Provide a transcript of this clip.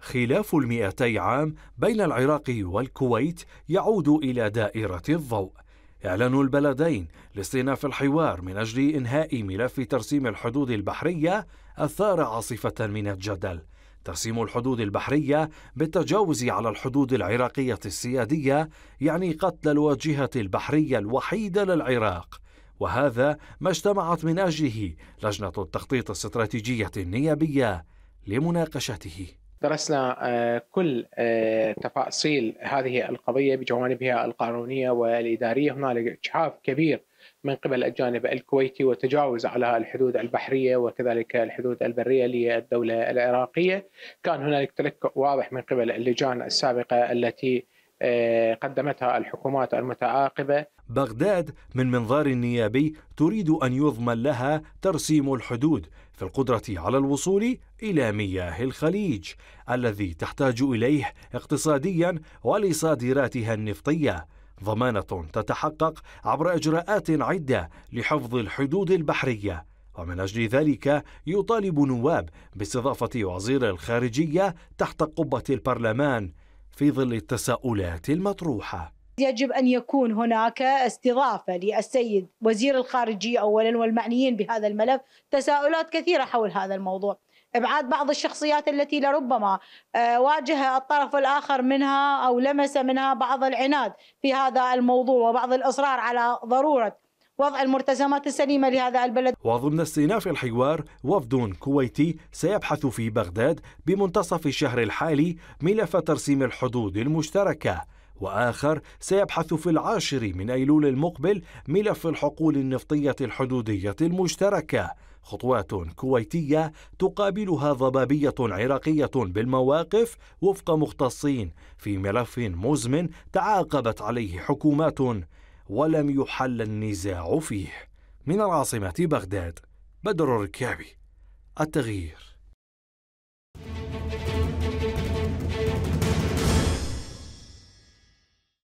خلاف المئتي عام بين العراق والكويت يعود إلى دائرة الضوء. إعلان البلدين لاستئناف الحوار من أجل إنهاء ملف ترسيم الحدود البحرية أثار عاصفة من الجدل. ترسيم الحدود البحرية بالتجاوز على الحدود العراقية السيادية يعني قتل الواجهة البحرية الوحيدة للعراق. وهذا ما اجتمعت من أجله لجنة التخطيط الاستراتيجية النيابية لمناقشته. درسنا آه، كل آه، تفاصيل هذه القضية بجوانبها القانونية والإدارية. هنالك إجحاف كبير من قبل الجانب الكويتي وتجاوز على الحدود البحرية وكذلك الحدود البرية للدولة العراقية. كان هنالك تلك واضح من قبل اللجان السابقة التي قدمتها الحكومات المتعاقبة. بغداد من منظار نيابي تريد أن يضمن لها ترسيم الحدود في القدرة على الوصول إلى مياه الخليج الذي تحتاج إليه اقتصاديا ولصادراتها النفطية. ضمانة تتحقق عبر إجراءات عدة لحفظ الحدود البحرية. ومن أجل ذلك يطالب نواب باستضافة وزير الخارجية تحت قبة البرلمان. في ظل التساؤلات المطروحة. يجب أن يكون هناك استضافة للسيد وزير الخارجية أولا والمعنيين بهذا الملف تساؤلات كثيرة حول هذا الموضوع. إبعاد بعض الشخصيات التي لربما آه، واجه الطرف الآخر منها أو لمس منها بعض العناد في هذا الموضوع وبعض الإصرار على ضرورة وضع المرتزمات السليمة لهذا البلد. وضمن استئناف الحوار وفد كويتي سيبحث في بغداد بمنتصف الشهر الحالي ملف ترسيم الحدود المشتركة. وآخر سيبحث في العاشر من أيلول المقبل ملف الحقول النفطية الحدودية المشتركة خطوات كويتية تقابلها ضبابية عراقية بالمواقف وفق مختصين في ملف مزمن تعاقبت عليه حكومات ولم يحل النزاع فيه من العاصمة بغداد بدر الركابي. التغيير.